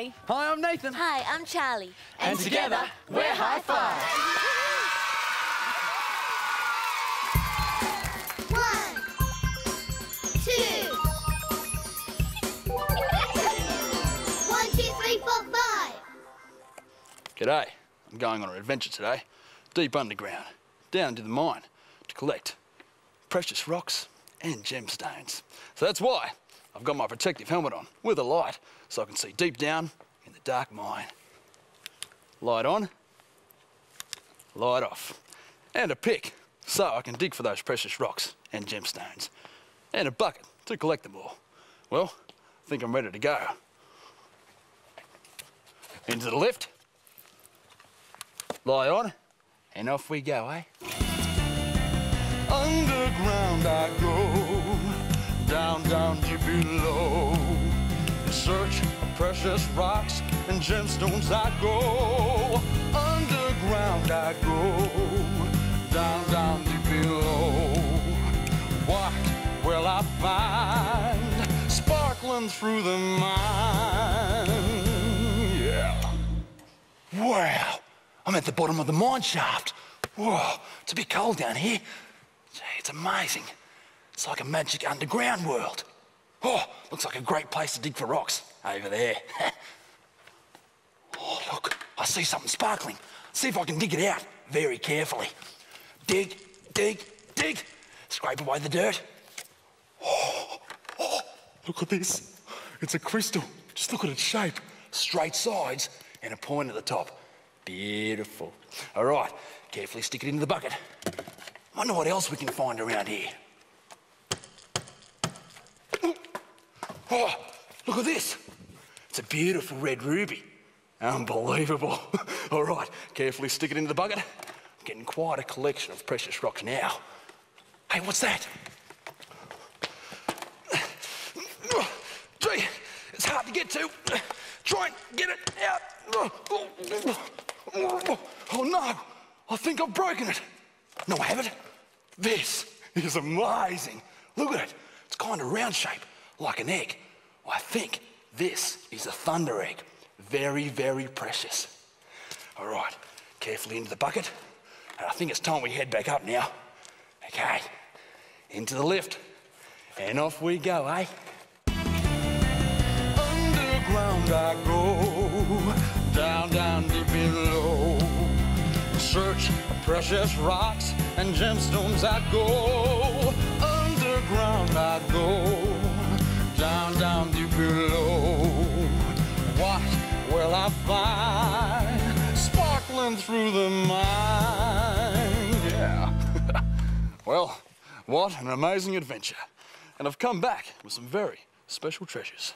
Hi, I'm Hi, I'm Nathan. Hi, I'm Charli. And together, we're Hi-5. One, two. One, two, three, four, five. G'day. I'm going on an adventure today, deep underground, down to the mine, to collect precious rocks and gemstones. So that's why I've got my protective helmet on with a light so I can see deep down in the dark mine. Light on, light off. And a pick so I can dig for those precious rocks and gemstones. And a bucket to collect them all. Well, I think I'm ready to go. Into the lift. Lie on, and off we go, eh? Underground I go, down, down, deep below. Search of precious rocks and gemstones I go. Underground I go, down, down, deep below. What will I find sparkling through the mine? Yeah. Wow, I'm at the bottom of the mine shaft. Whoa, it's a bit cold down here. Gee, it's amazing. It's like a magic underground world. Oh, looks like a great place to dig for rocks over there. oh, look, I see something sparkling. See if I can dig it out very carefully. Dig, dig, dig. Scrape away the dirt. Oh, oh, look at this. It's a crystal. Just look at its shape. Straight sides and a point at the top. Beautiful. All right, carefully stick it into the bucket. Wonder what else we can find around here. Oh, look at this. It's a beautiful red ruby. Unbelievable. All right, carefully stick it into the bucket. I'm getting quite a collection of precious rocks now. Hey, what's that? Gee, it's hard to get to. Try and get it out. Oh no, I think I've broken it. No, I haven't. This is amazing. Look at it. It's kind of round shape, like an egg. I think this is a thunder egg. Very, very precious. All right, carefully into the bucket. And I think it's time we head back up now. Okay, into the lift. And off we go, eh? Underground I go, down, down, deep below. Search precious rocks and gemstones I go. Underground I go, What will I find sparkling through the mine? Yeah. well, what an amazing adventure. And I've come back with some very special treasures.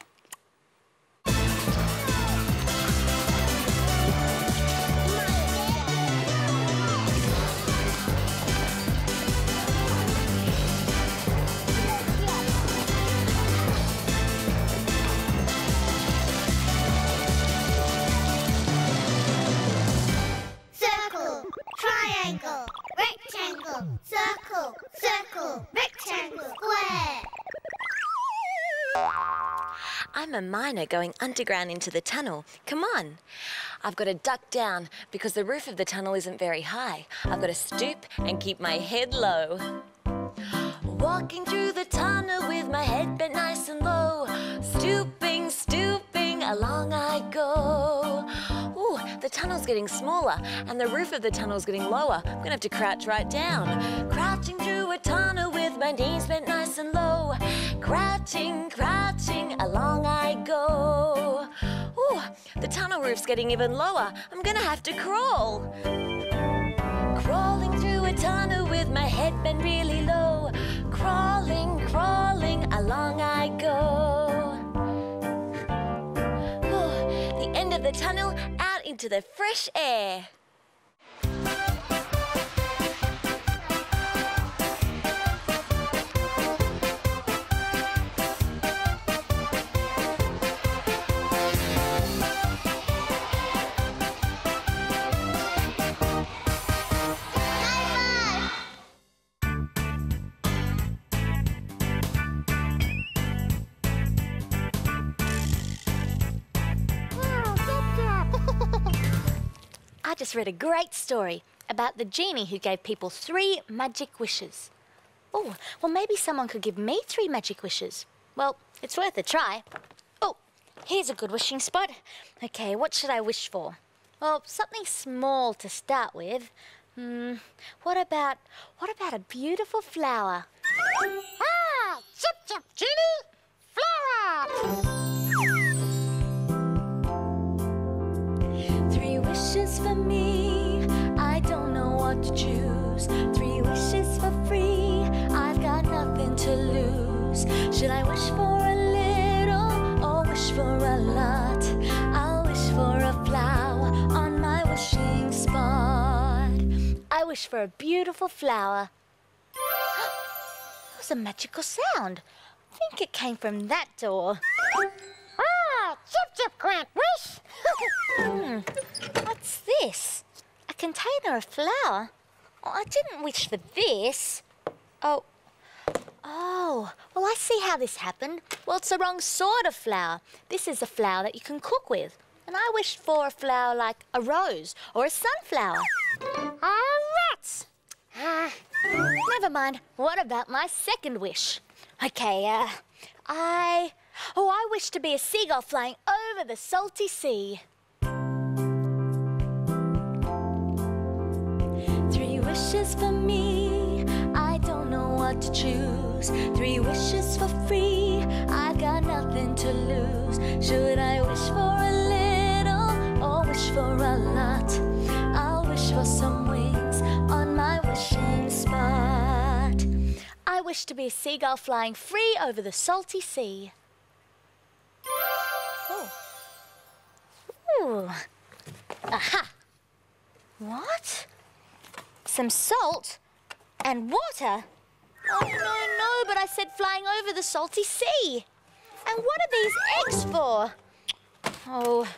Triangle, rectangle, circle, circle, rectangle, square. I'm a miner going underground into the tunnel. Come on. I've got to duck down because the roof of the tunnel isn't very high. I've got to stoop and keep my head low. Walking through the tunnel with my head bent nice and low. Stooping, stooping, along I go. The tunnel's getting smaller and the roof of the tunnel's getting lower. I'm gonna have to crouch right down. Crouching through a tunnel with my knees bent nice and low. Crouching, crouching, along I go. Ooh, the tunnel roof's getting even lower. I'm gonna have to crawl. Crawling through a tunnel with my head bent really low. Crawling, crawling, along I go. Ooh, the end of the tunnel, into the fresh air. I just read a great story about the genie who gave people three magic wishes. Oh, well, maybe someone could give me three magic wishes. Well, it's worth a try. Oh, here's a good wishing spot. Okay, what should I wish for? Well, something small to start with. Hmm, what about what about a beautiful flower? Ah! Chip chip genie! Flower! For me. I don't know what to choose. Three wishes for free. I've got nothing to lose. Should I wish for a little or wish for a lot? I'll wish for a flower on my wishing spot. I wish for a beautiful flower. That was a magical sound. I think it came from that door. Chip chip grant wish! Hmm, what's this? A container of flour? Oh, I didn't wish for this. Oh. Oh, well, I see how this happened. Well, it's the wrong sort of flour. This is a flour that you can cook with. And I wished for a flower like a rose or a sunflower. Ah, rats! Ah, Never mind. What about my second wish? Okay, uh, I. Oh, I wish to be a seagull flying over the salty sea. Three wishes for me. I don't know what to choose. Three wishes for free. I've got nothing to lose. Should I wish for a little or wish for a lot? I'll wish for some wings on my wishing spot. I wish to be a seagull flying free over the salty sea. Oh. Ooh. Aha. What? Some salt and water? Oh, no, no, but I said flying over the salty sea. And what are these eggs for? Oh,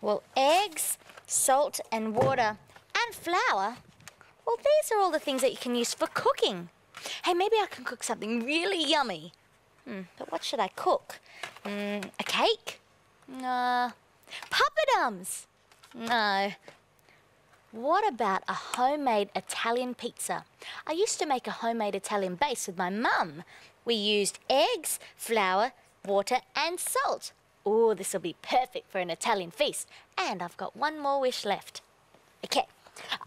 well, eggs, salt and water, and flour. Well, these are all the things that you can use for cooking. Hey, maybe I can cook something really yummy. Hmm, but what should I cook? Mm, a cake? No. Papadums? No. What about a homemade Italian pizza? I used to make a homemade Italian base with my mum. We used eggs, flour, water, and salt. Oh, this will be perfect for an Italian feast. And I've got one more wish left. Okay.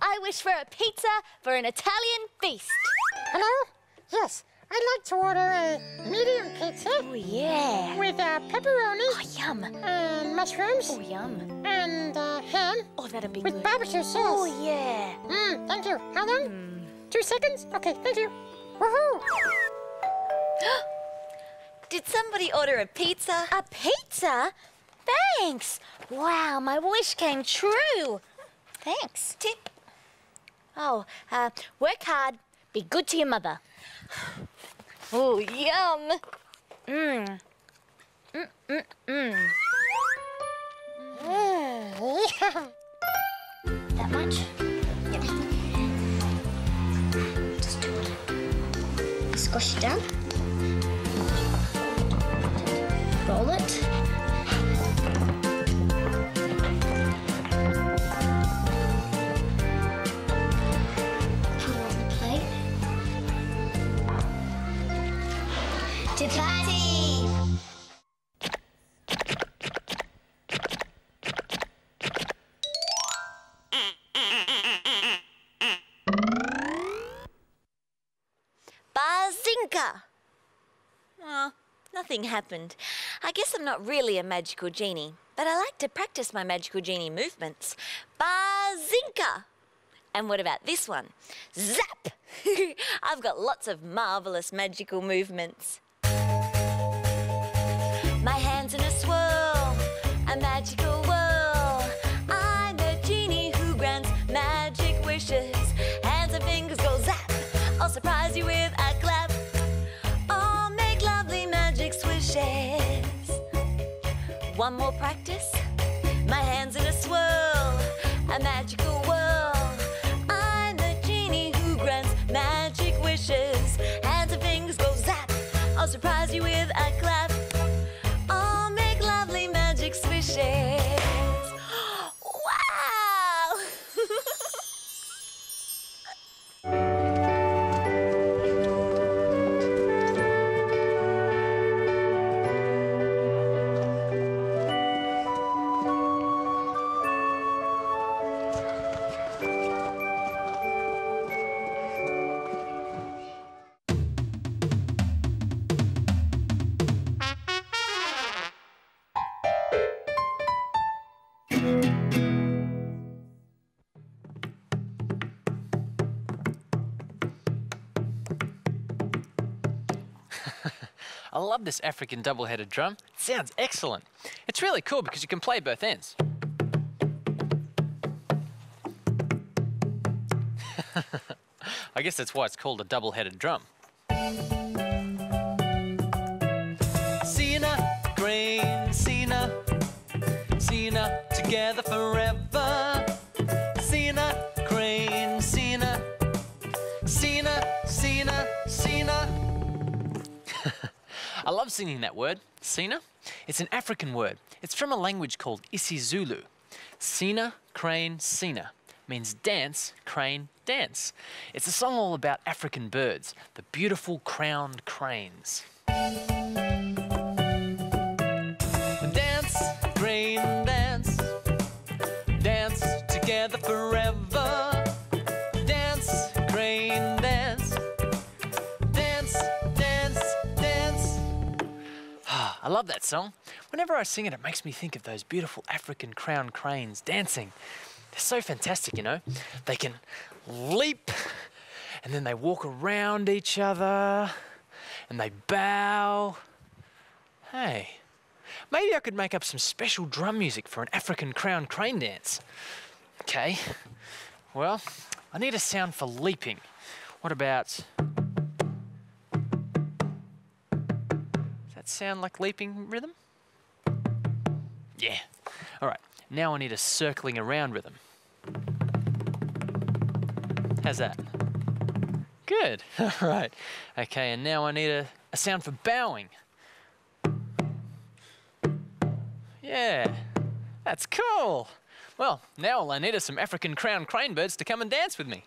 I wish for a pizza for an Italian feast. hello? Yes, I'd like to order a medium pizza Oh, yeah. with uh, pepperoni Oh, yum. and mushrooms Oh, yum. and uh, ham Oh, that'd be with good. barbecue sauce. Oh, yeah. Mm, thank you. How long? Two seconds? Okay, thank you. Woohoo! Did somebody order a pizza? A pizza? Thanks. Wow, my wish came true. Thanks. Tip. Oh, uh, work hard. Be good to your mother. Oh, yum. Mmm. Mm, mm, mm. yeah. That much? Yep. Just do it. Squash it down. Roll it. Happened. I guess I'm not really a magical genie, but I like to practice my magical genie movements. Bazinka! And what about this one? Zap! I've got lots of marvelous magical movements. One more practice. Love this African double-headed drum. It sounds excellent. It's really cool because you can play both ends. I guess that's why it's called a double-headed drum. Sina, Green, Sina, Sina, together forever. Love singing that word, Sina. It's an African word. It's from a language called isiZulu. Sina, crane, Sina means dance, crane, dance. It's a song all about African birds, the beautiful crowned cranes. I love that song. Whenever I sing it, it makes me think of those beautiful African crowned cranes dancing. They're so fantastic, you know. They can leap and then they walk around each other and they bow. Hey, maybe I could make up some special drum music for an African crowned crane dance. Okay, well, I need a sound for leaping. What about. Sound like leaping rhythm? Yeah. All right, now I need a circling around rhythm. How's that? Good. All right. Okay, and now I need a, a sound for bowing. Yeah, that's cool. Well, now all I need is some African crowned crane birds to come and dance with me.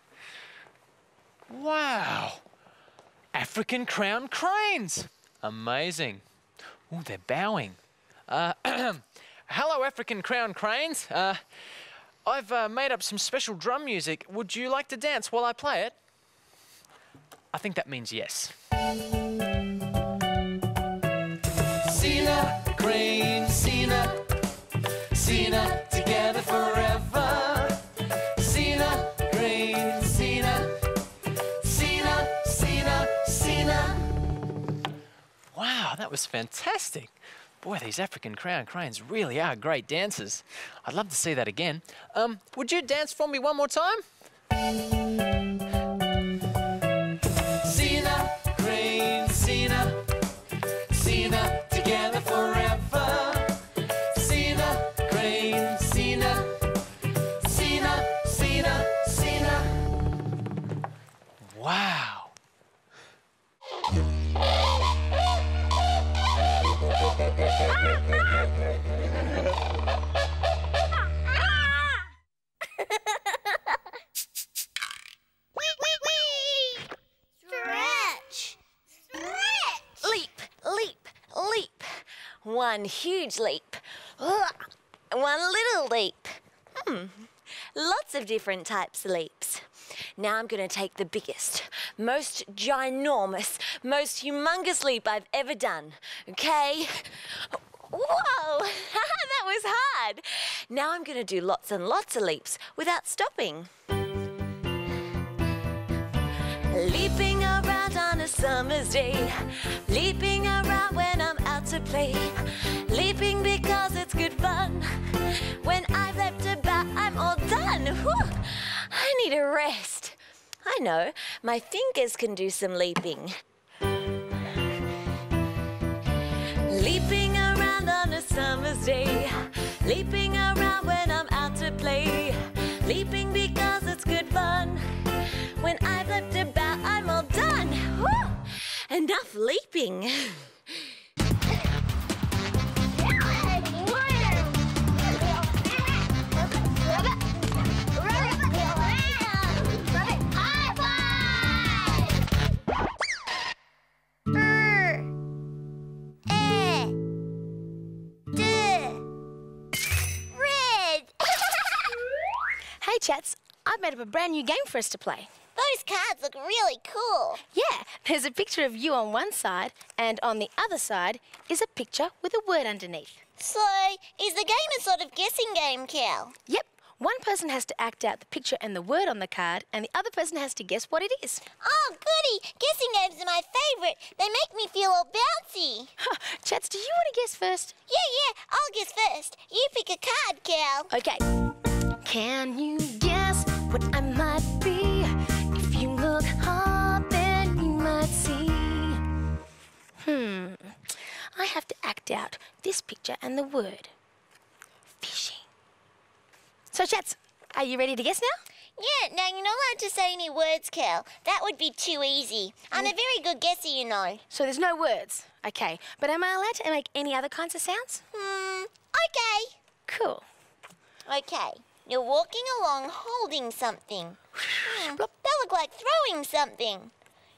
Wow. African crowned cranes. Amazing. Oh, they're bowing. Uh, hello, African crowned cranes. Uh, I've uh, made up some special drum music. Would you like to dance while I play it? I think that means yes. Crane, that was fantastic. Boy, these African crown cranes really are great dancers. I'd love to see that again. Um, would you dance for me one more time? One huge leap. One little leap. Hmm. Lots of different types of leaps. Now I'm going to take the biggest, most ginormous, most humongous leap I've ever done. Okay? Whoa! that was hard. Now I'm going to do lots and lots of leaps without stopping. Leaping summer's day. Leaping around when I'm out to play. Leaping because it's good fun. When I've leapt about, I'm all done. Whew. I need a rest. I know, my fingers can do some leaping. Leaping around on a summer's day. Leaping around when I'm out to play. Leaping Hey, chats, I've made up a brand new game for us to play. Those cards look really cool. Yeah, there's a picture of you on one side, and on the other side is a picture with a word underneath. So, is the game a sort of guessing game, Kel? Yep, one person has to act out the picture and the word on the card, and the other person has to guess what it is. Oh, goody! Guessing games are my favourite. They make me feel all bouncy. Chats, do you want to guess first? Yeah, yeah, I'll guess first. You pick a card, Kel. Okay. Can you guess what I might be? Hmm. I have to act out this picture and the word fishing. So, chats, are you ready to guess now? Yeah, now you're not allowed to say any words, Kel. That would be too easy. I'm a very good guesser, you know. So, there's no words. Okay. But am I allowed to make any other kinds of sounds? Hmm, okay. Cool. Okay, you're walking along holding something. Hmm, that looked like throwing something.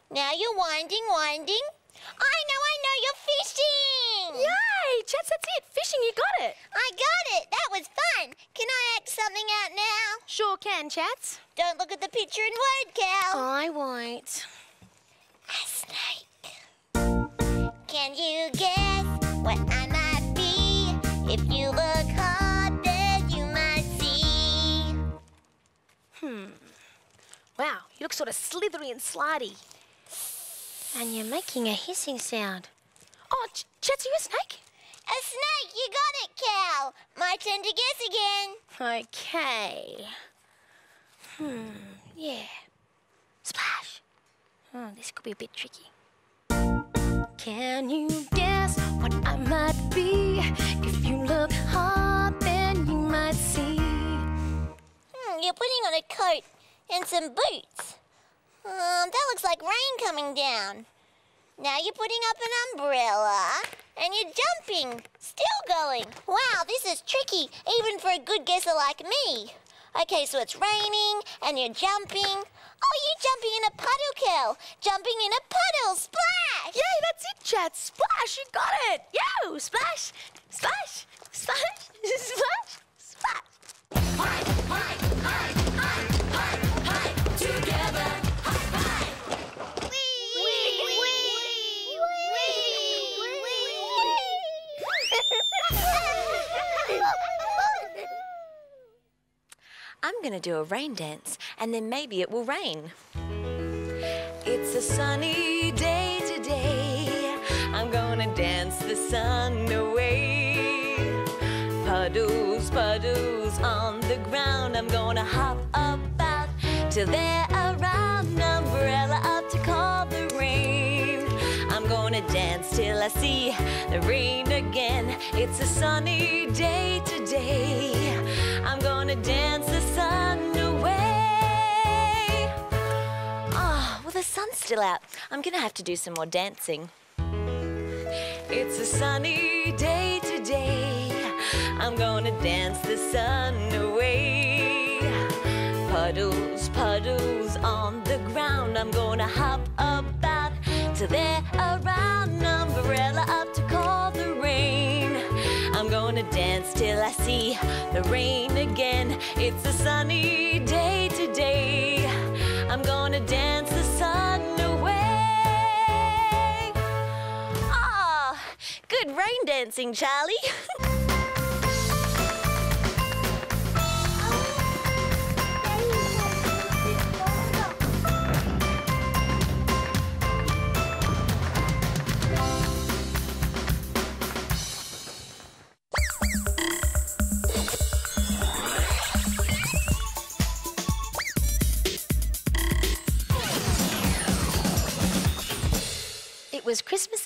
Now you're winding, winding. I know, I know, you're fishing! Yay! Chats, that's it. Fishing, you got it. I got it! That was fun! Can I act something out now? Sure can, chats. Don't look at the picture and word, Kel. I won't. A snake. Can you guess what I might be? If you look hard, then you might see. Hmm. Wow, you look sort of slithery and slidey. And you're making a hissing sound. Oh, Ch- Chats, are you a snake? A snake, you got it, Kel. My turn to guess again. Okay. Hmm, yeah. Splash. Oh, this could be a bit tricky. Can you guess what I might be? If you look hard, then you might see. Hmm, you're putting on a coat and some boots. Um, that looks like rain coming down. Now you're putting up an umbrella and you're jumping. Still going. Wow, this is tricky, even for a good guesser like me. Okay, so it's raining and you're jumping. Oh, you're jumping in a puddle, Kel. Jumping in a puddle. Splash! Yay, that's it, Chats. Splash, you got it. Yo, splash, splash, splash, splash, splash. I'm going to do a rain dance and then maybe it will rain. It's a sunny day today. I'm gonna dance the sun away. Puddles, puddles on the ground. I'm gonna hop about till they're around. Umbrella up to call the rain. I'm gonna dance till I see the rain again. It's a sunny day today. Gonna dance the sun away. Ah, well, the sun's still out. I'm gonna have to do some more dancing. It's a sunny day today. I'm gonna dance the sun away. Puddles, puddles on the ground. I'm gonna hop about till they're around. Umbrella up to. I'm gonna dance till I see the rain again. It's a sunny day today. I'm gonna dance the sun away. Ah, oh, good rain dancing, Charli.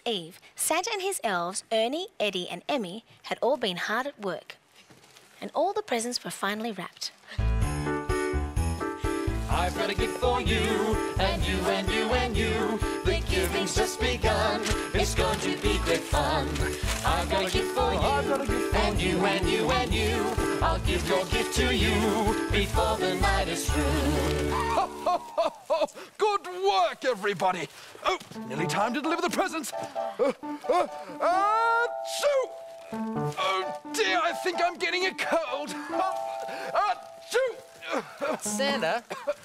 Eve. Santa and his elves, Ernie, Eddie, and Emmy, had all been hard at work. And all the presents were finally wrapped. I've got a gift for you, and you, and you, and you. The giving's just begun. It's going to be great fun. I've got a gift for you, and you, and you, and you. I'll give your gift to you before the night is through. Work, everybody. Oh, nearly time to deliver the presents. Uh, uh, achoo! Oh dear, I think I'm getting a cold. Uh, achoo! Santa,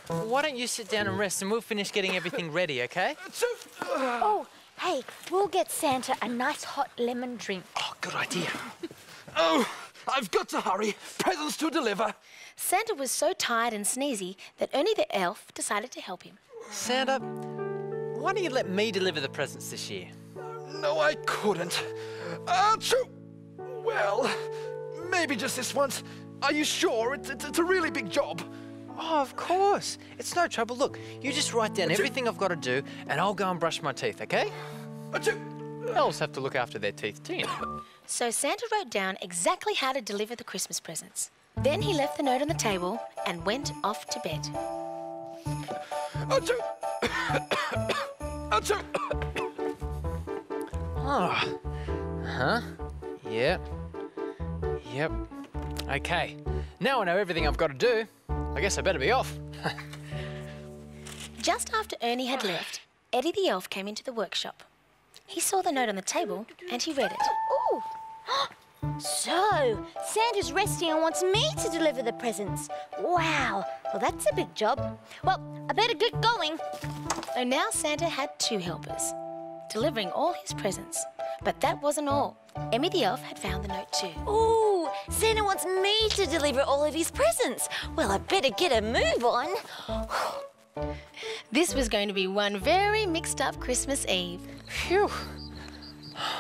why don't you sit down and rest and we'll finish getting everything ready, okay? Achoo! Oh, hey, we'll get Santa a nice hot lemon drink. Oh, good idea. Oh, I've got to hurry. Presents to deliver. Santa was so tired and sneezy that Ernie the elf decided to help him. Santa, why don't you let me deliver the presents this year? No, I couldn't. Achoo! Well, maybe just this once. Are you sure? It's, it's, it's a really big job. Oh, of course. It's no trouble. Look, you just write down everything I've got to do and I'll go and brush my teeth, okay? Achoo! Elves have to look after their teeth too, you. So Santa wrote down exactly how to deliver the Christmas presents. Then he left the note on the table and went off to bed. Achoo! Achoo! Oh. Huh? Yep. Yep. Okay. Now I know everything I've got to do. I guess I better be off. Just after Ernie had left, Eddie the elf came into the workshop. He saw the note on the table and he read it. Ooh. So, Santa's resting and wants me to deliver the presents. Wow. Well, that's a big job. Well, I better get going. So now Santa had two helpers, delivering all his presents. But that wasn't all. Emmy the elf had found the note too. Ooh, Santa wants me to deliver all of his presents. Well, I better get a move on. This was going to be one very mixed up Christmas Eve. Phew.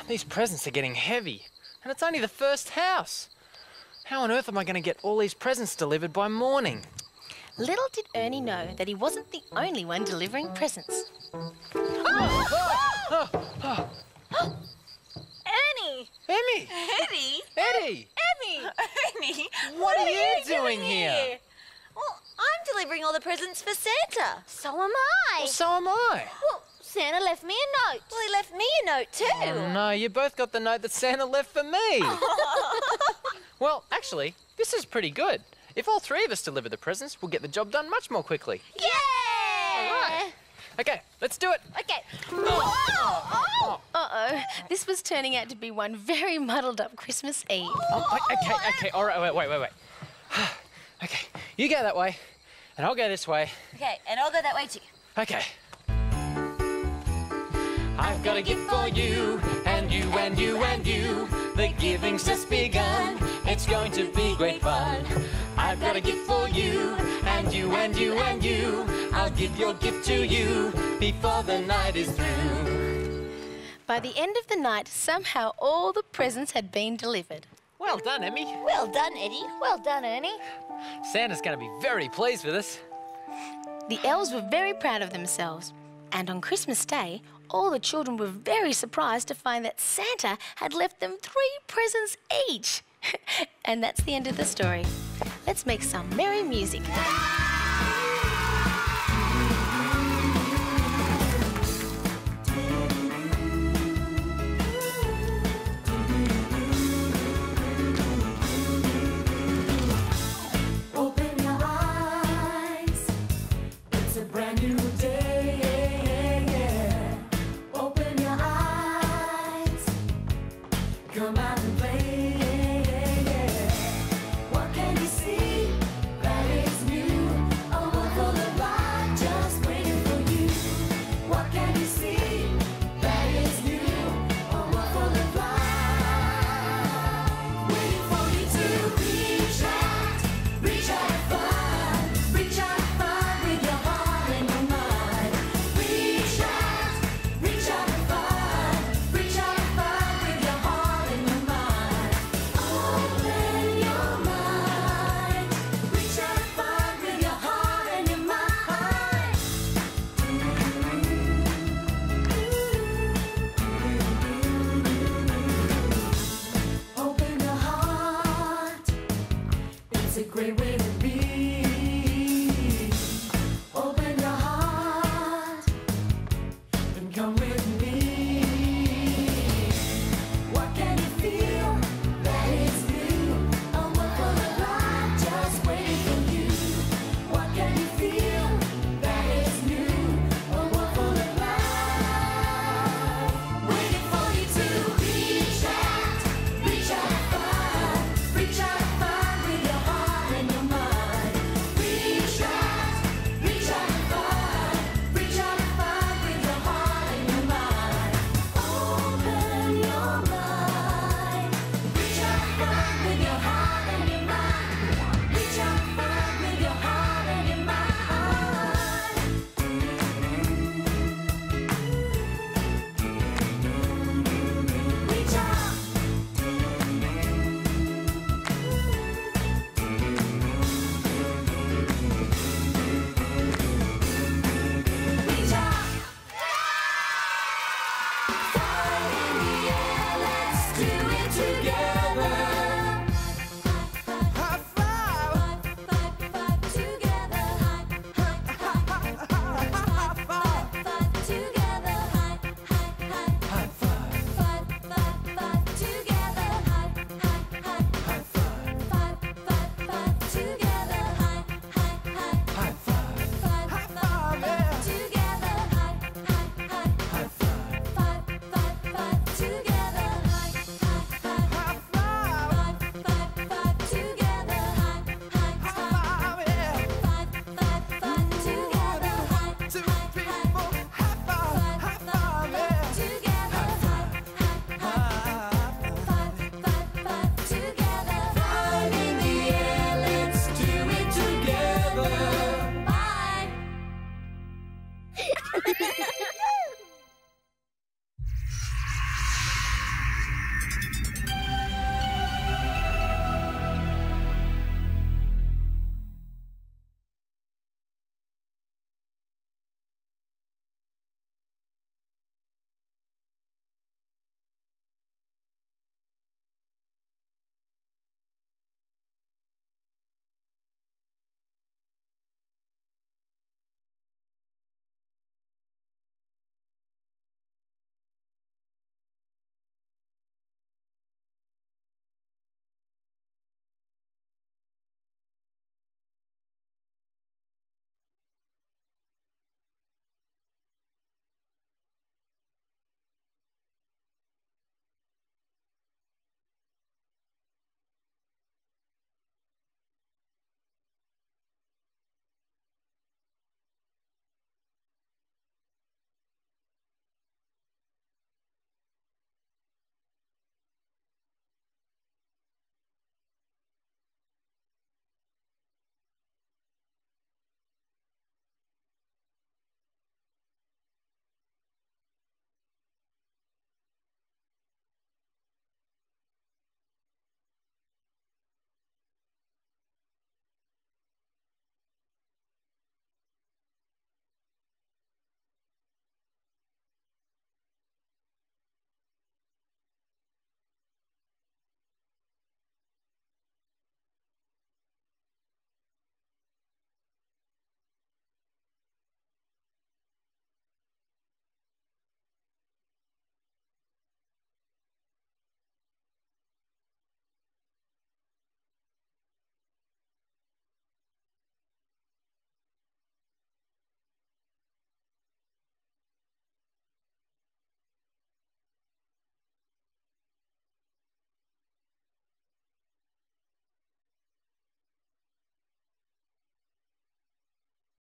These presents are getting heavy. And it's only the first house. How on earth am I going to get all these presents delivered by morning? Little did Ernie know that he wasn't the only one delivering presents. Ernie! Emmy! Eddie! Eddie! Emmy! Ernie! What are you doing here? Well, I'm delivering all the presents for Santa. So am I. So am I. Well, Santa left me a note. Well, he left me a note too. Oh, no, you both got the note that Santa left for me. well, actually, this is pretty good. If all three of us deliver the presents, we'll get the job done much more quickly. Yeah! All right. Okay, let's do it. Okay. Uh oh, this was turning out to be one very muddled up Christmas Eve. Oh, okay, okay, all right, wait, wait, wait, wait. okay, you go that way, and I'll go this way. Okay, and I'll go that way too. Okay. I've got a gift for you, and you, and you, and you. The giving's just begun. It's going to be great fun. I've got a gift for you, and you, and you, and you. I'll give your gift to you before the night is through. By the end of the night, somehow all the presents had been delivered. Well done, Emmy. Well done, Eddie. Well done, Ernie. Santa's going to be very pleased with us. The elves were very proud of themselves. And on Christmas Day, all the children were very surprised to find that Santa had left them three presents each. and that's the end of the story. Let's make some merry music.